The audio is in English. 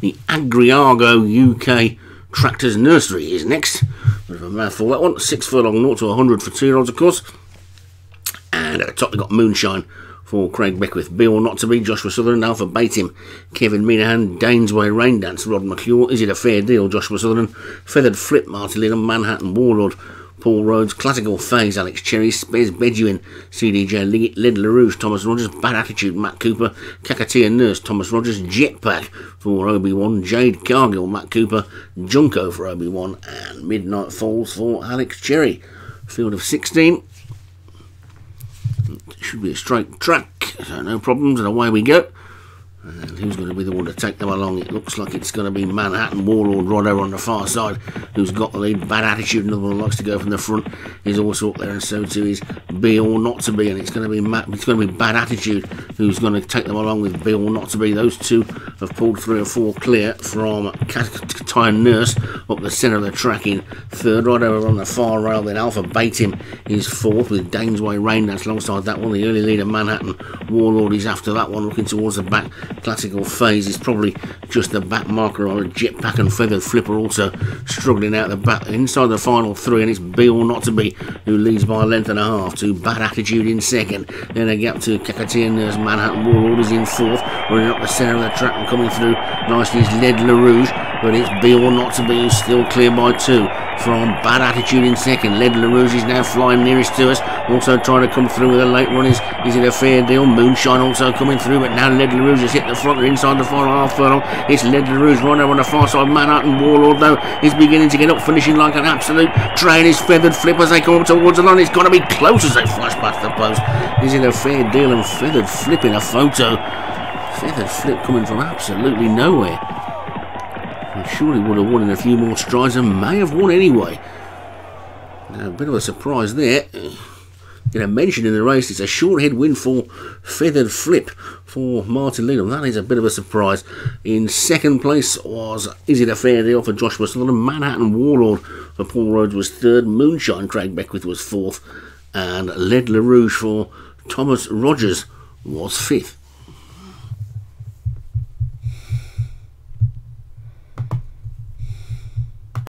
The Agriargo UK Tractors Nursery is next. Bit of a mouthful that one. Six furlong, 0 to 100 for two year olds, of course. And at the top, we got Moonshine for Craig Beckwith. Be or Not to Be, Joshua Sutherland, Alpha Baitim, Kevin Minahan, Dainsway Rain Dance, Rod McClure, Is It a Fair Deal, Joshua Sutherland, Feathered Flip, Martin Linham, Manhattan Warlord, Paul Rhodes, Classical Phase, Alex Cherry, Spez Bedouin, CDJ, Led LaRouge, Thomas Rogers, Bad Attitude, Matt Cooper, Kakatia Nurse, Thomas Rogers, Jetpack for Obi-Wan, Jade Cargill, Matt Cooper, Junko for Obi-Wan, and Midnight Falls for Alex Cherry. Field of 16. Should be a straight track, so no problems, and away we go. And who's going to be the one to take them along? It looks like it's going to be Manhattan Warlord Rodder on the far side, who's got the lead. Bad attitude, another one likes to go from the front. He's also up there, and so too is Be or Not to Be. And it's going to be it's going to be Bad Attitude who's going to take them along with Be or Not to Be. Those two have pulled three or four clear from Time Nurse up the centre of the track in third. Right over on the far rail, then Alpha Baitim is fourth with Dainsway Rain That's alongside that one. The early leader Manhattan Warlord is after that one, looking towards the back classical phase. Is probably just the back marker or a jetpack and feathered flipper also struggling out the back inside the final three and it's be or not to be who leads by a length and a half to bad attitude in second. Then a gap to Kakatia's Manhattan Warlord is in fourth running up the centre of the track and coming through nicely is Led LaRouge but it's be or not to be still clear by two from bad attitude in second Led LaRouge is now flying nearest to us also trying to come through with a late run is, is it a fair deal Moonshine also coming through but now Led LaRouge has hit the front inside the final half furlong. It's Led LaRouge over on the far side. Manhattan Warlord, though, is beginning to get up, finishing like an absolute train. His feathered flip as they come up towards the line. It's got to be close as they flash past the post. Is it a fair deal and feathered flip in a photo? Feathered flip coming from absolutely nowhere. I'm sure he would have won in a few more strides and may have won anyway. Now, a bit of a surprise there you know, mentioned in the race, it's a short head win for Feathered Flip for Martin Linham. That is a bit of a surprise. In second place was Is It a Fair Deal for Joshua Sutherland. Manhattan Warlord for Paul Rhodes was third. Moonshine Craig Beckwith was fourth. And Led LaRouge for Thomas Rogers was fifth.